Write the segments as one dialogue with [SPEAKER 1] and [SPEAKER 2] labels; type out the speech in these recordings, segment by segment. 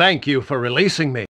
[SPEAKER 1] thank you for releasing me.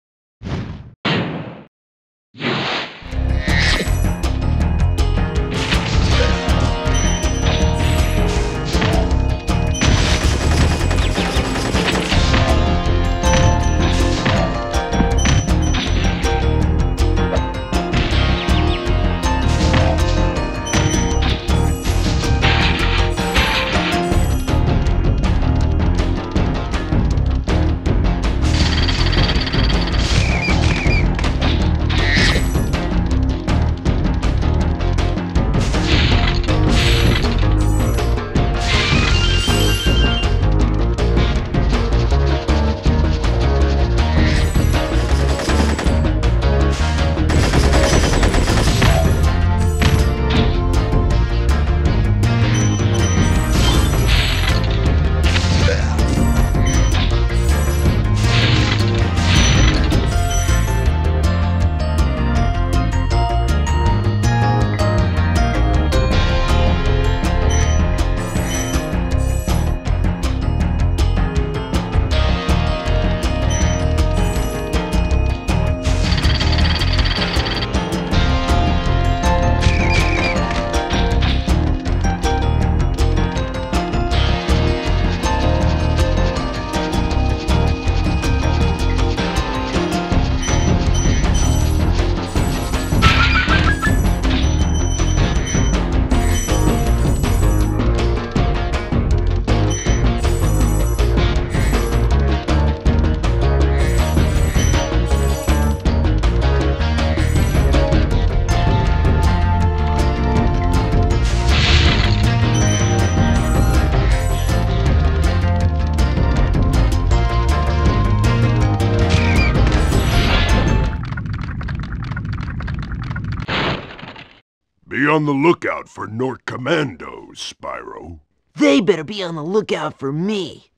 [SPEAKER 2] On the lookout for Gnorc Commandos, Spyro.
[SPEAKER 3] They better be on the lookout for me.